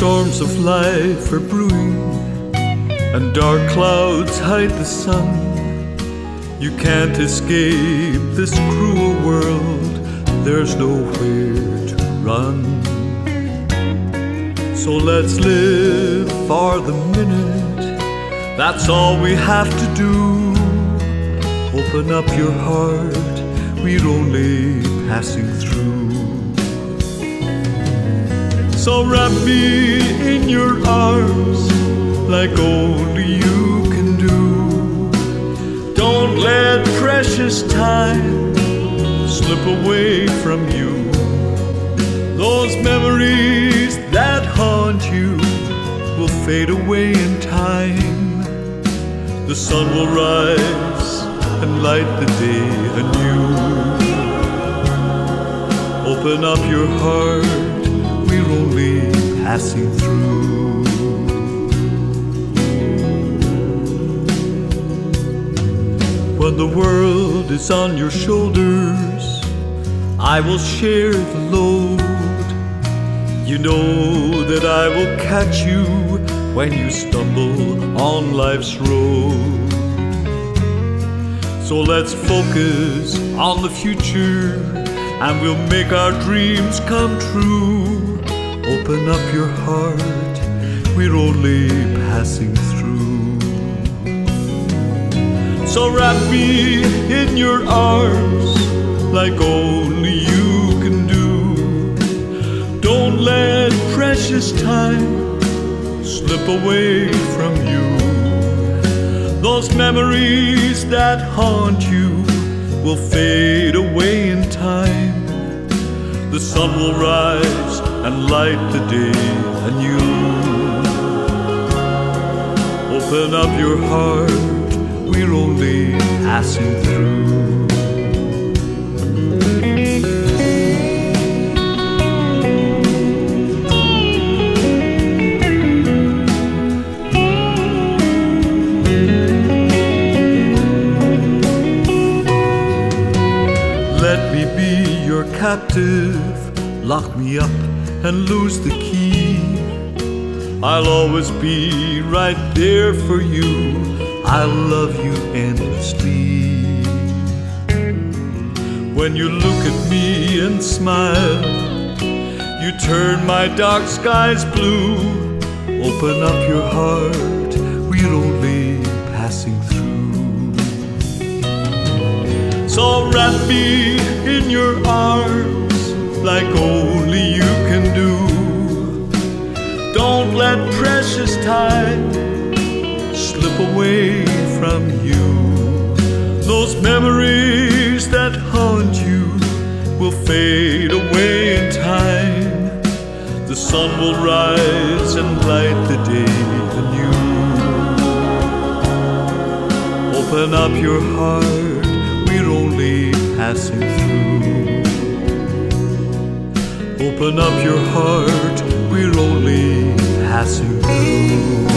storms of life are brewing, and dark clouds hide the sun. You can't escape this cruel world, there's nowhere to run. So let's live for the minute, that's all we have to do. Open up your heart, we're only passing through. So wrap me in your arms like only you can do. Don't let precious time slip away from you. Those memories that haunt you will fade away in time. The sun will rise and light the day anew. Open up your heart, passing through. When the world is on your shoulders, I will share the load. You know that I will catch you when you stumble on life's road. So let's focus on the future and we'll make our dreams come true. Open up your heart, we're only passing through. So wrap me in your arms like only you can do. Don't let precious time slip away from you. Those memories that haunt you will fade away in time. The sun will rise and light the day anew. Open up your heart, we're only passing through. Captive, lock me up and lose the key. I'll always be right there for you. I'll love you endlessly. When you look at me and smile, you turn my dark skies blue. Open up your heart, we're only passing through. So wrap me your arms like only you can do. Don't let precious time slip away from you. Those memories that haunt you will fade away in time. The sun will rise and light the day anew. Open up your heart, we're only passing through. Open up your heart, we're only passing through.